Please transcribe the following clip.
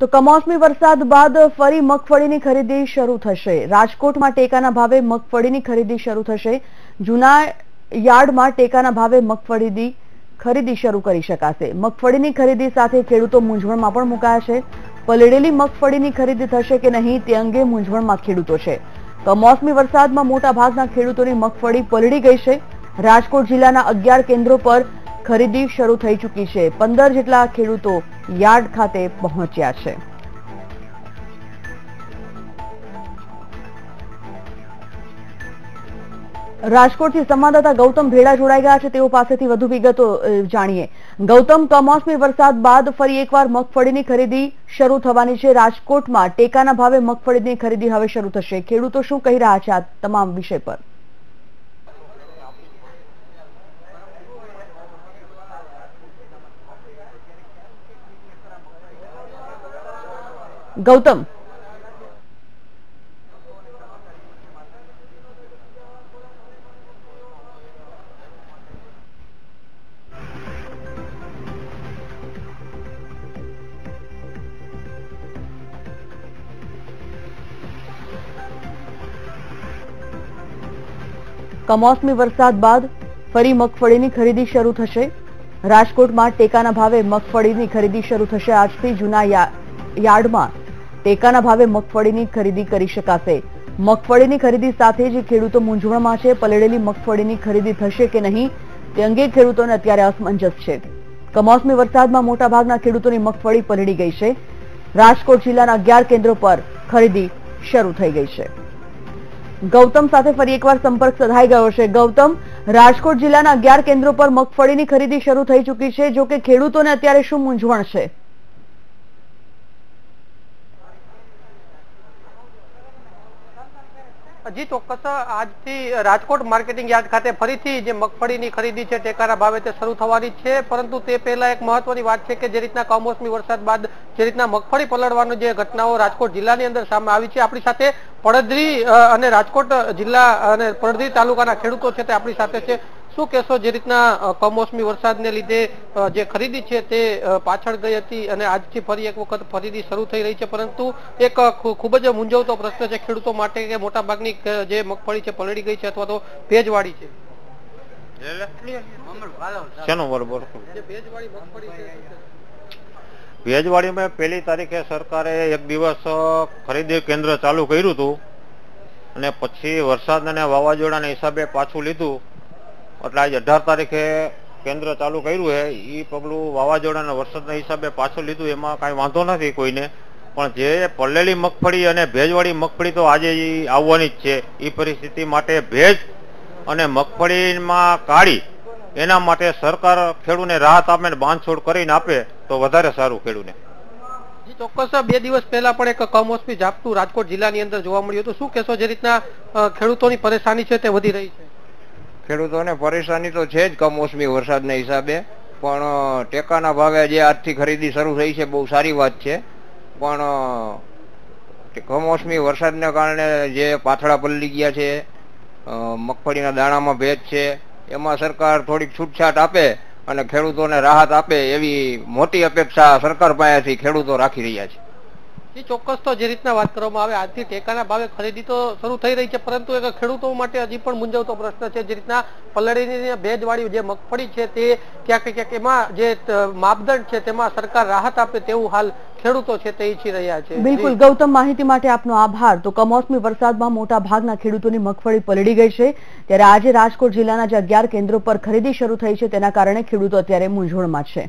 તો કમોસમી વરસાદ બાદ ફરી મગફળીની ખરીદી શરૂ થશે. રાજકોટમાં ટેકાના ભાવે મગફળીની ખરીદી શરૂ થશે. જૂના યાર્ડમાં ટેકાના ભાવે મગફળીની ખરીદી શરૂ કરી શકાશે. મગફળીની ખરીદી સાથે ખેડૂતો મૂંઝવણમાં પણ મુકાયા છે. પલળેલી મગફળીની ખરીદી થશે કે નહીં તે અંગે મૂંઝવણમાં ખેડૂતો છે. કમોસમી વરસાદમાં મોટા ભાગના ખેડૂતોની મગફળી પલળી ગઈ છે. રાજકોટ જિલ્લાના અગિયાર કેન્દ્રો પર ખરીદી શરૂ થઈ ચૂકી છે. પંદર જેટલા ખેડૂતો યાર્ડ ખાતે પહોંચ્યા છે. રાજકોટથી સંવાદદાતા ગૌતમ ભેડા જોડાઈ ગયા છે. તેઓ પાસેથી વધુ વિગતો જાણીએ. ગૌતમ, કમોસમી વરસાદ બાદ ફરી એકવાર મગફળીની ખરીદી શરૂ થવાની છે. રાજકોટમાં ટેકાના ભાવે મગફળીની ખરીદી હવે શરૂ થશે. ખેડૂતો શું કહી રહ્યા છે આ તમામ વિષય પર? ગૌતમ. કમોસમી વરસાદ બાદ ફરી મગફળીની ખરીદી શરૂ થશે. રાજકોટમાં ટેકાના ભાવે મગફળીની ખરીદી શરૂ થશે આજથી જૂના યાર્ડમાં. ટેકાના ભાવે મગફળીની ખરીદી કરી શકાશે. મગફળીની ખરીદી સાથે જ ખેડૂતો મૂંઝવણમાં છે, પલળેલી મગફળીની ખરીદી થશે કે નહીં તે અંગે ખેડૂતોને અત્યારે અસમંજસ છે. કમોસમી વરસાદમાં મોટાભાગના ખેડૂતોની મગફળી પલળી ગઈ છે. રાજકોટ જિલ્લાના અગિયાર કેન્દ્રો પર ખરીદી શરૂ થઈ ગઈ છે. ગૌતમ સાથે ફરી એકવાર સંપર્ક સધાઈ ગયો છે. ગૌતમ, રાજકોટ જિલ્લાના અગિયાર કેન્દ્રો પર મગફળીની ખરીદી શરૂ થઈ ચૂકી છે જો કે ખેડૂતોને અત્યારે શું મૂંઝવણ છે? જી ચોક્કસ આજથી રાજકોટ માર્કેટિંગ યાર્ડ ખાતે ફરીથી જે મગફળીની ખરીદી છે ટેકાના ભાવે તે શરૂ થવાની છે. પરંતુ તે પહેલા એક મહત્વની વાત છે કે જે રીતના કમોસમી વરસાદ બાદ જે રીતના મગફળી પલળવાની જે ઘટનાઓ રાજકોટ જિલ્લાની અંદર સામે આવી છે, આપણી સાથે પડદરી અને રાજકોટ જિલ્લા અને પડદરી તાલુકાના ખેડૂતો છે તે આપણી સાથે છે. શું કહેશો જે રીતના કમોસમી વરસાદને લીધે જે ખરીદી છે તે પાછળ ગઈ હતી અને આજથી ફરી એક વખત ખરીદી શરૂ થઈ રહી છે. પરંતુ એક ખૂબ જ મૂંઝવતો પ્રશ્ન છે ખેડૂતો માટે કે મોટા ભાગની જે મગફળી છે પલળી ગઈ છે અથવા તો ભેજવાળી છે? ભેજવાડીમાં પહેલી તારીખે સરકારે એક દિવસ ખરીદી કેન્દ્ર ચાલુ કર્યું હતું અને પછી વરસાદ અને વાવાઝોડાના હિસાબે પાછું લીધું. એટલે આજે અઢાર તારીખે કેન્દ્ર ચાલુ કર્યું છે. એ પગલું વાવાઝોડાના વરસાદના હિસાબે પાછું લીધું, એમાં કાંઈ વાંધો નથી કોઈને. પણ જે પલળેલી મગફળી અને ભેજવાળી મગફળી તો આજે આવવાની જ છે. એ પરિસ્થિતિ માટે ભેજ અને મગફળીમાં કાળી, એના માટે સરકાર ખેડૂને રાહત આપે ને બાંધછોડ કરીને આપે તો વધારે સારું ખેડૂને. ચોક્કસ બે દિવસ પહેલા પણ એક કમોસમી ઝાપટું રાજકોટ જિલ્લાની અંદર જોવા મળ્યું હતું. શું કહેશો, જે રીતના ખેડૂતોની પરેશાની છે તે વધી રહી છે? ખેડૂતોને પરેશાની તો છે જ કમોસમી વરસાદના હિસાબે, પણ ટેકાના ભાવે જે આજથી ખરીદી શરૂ થઈ છે, બહુ સારી વાત છે. પણ કમોસમી વરસાદને કારણે જે પાથળા પલળી ગયા છે મગફળીના દાણામાં ભેજ છે, એમાં સરકાર થોડીક છૂટછાટ આપે અને ખેડૂતોને રાહત આપે એવી મોટી અપેક્ષા સરકાર પાસેથી ખેડૂતો રાખી રહ્યા છે. જી ચોક્કસ તો જે રીતના વાત કરવામાં આવે, આજથી ટેકાના ભાવે ખરીદી તો શરૂ થઈ રહી છે, પરંતુ એક ખેડૂતો માટે હજી પણ મૂંઝવતો પ્રશ્ન છે. જે રીતના પલળીની ભેજવાળી જે મગફળી છે તે ક્યાંક ક્યાંક એમાં જે માપદંડ છે તેમાં સરકાર રાહત આપે તેવું હાલ ખેડૂતો છે તે ઈચ્છી રહ્યા છે. બિલકુલ. ગૌતમ, માહિતી માટે આપનો આભાર. તો કમોસમી વરસાદમાં મોટા ભાગના ખેડૂતોની મગફળી પલળી ગઈ છે. ત્યારે આજે રાજકોટ જિલ્લાના જે અગિયાર કેન્દ્રો પર ખરીદી શરૂ થઈ છે, તેના કારણે ખેડૂતો અત્યારે મૂંઝવણમાં છે.